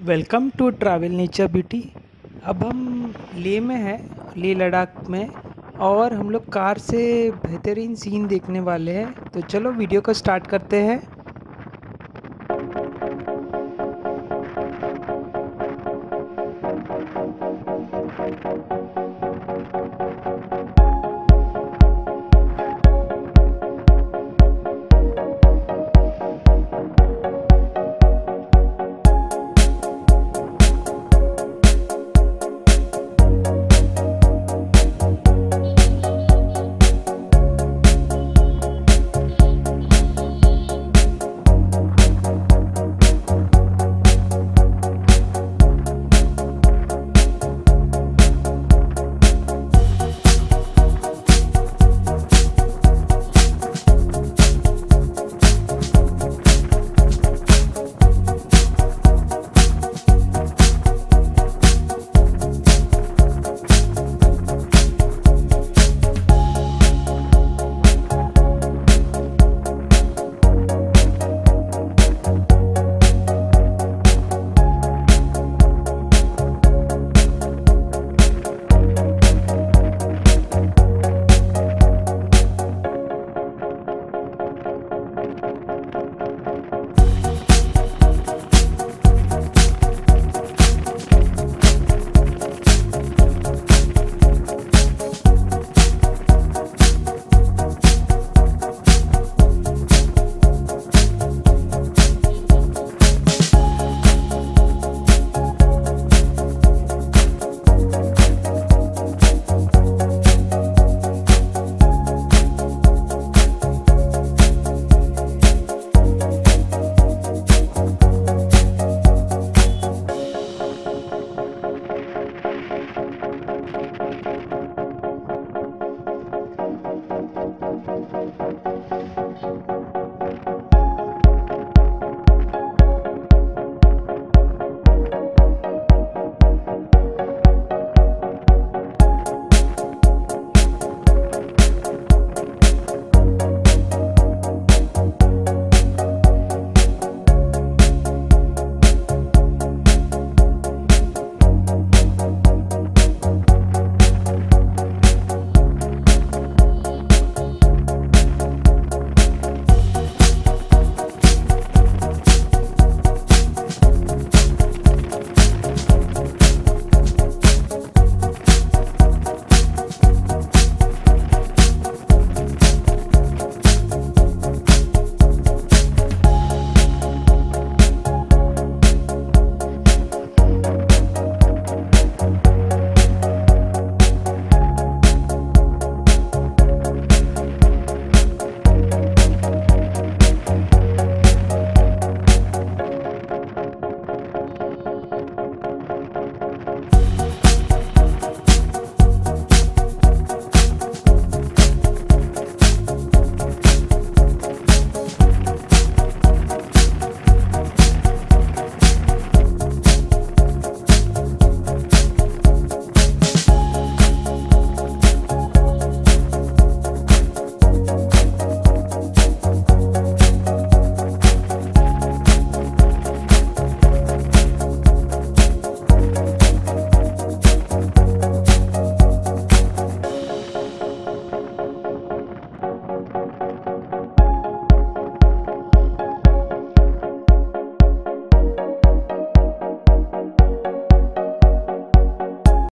Welcome to Travel Nature Beauty. अब हम लेह में हैं लेह लद्दाख में, और हम लोग कार से बेहतरीन सीन देखने वाले हैं। तो चलो वीडियो को स्टार्ट करते हैं।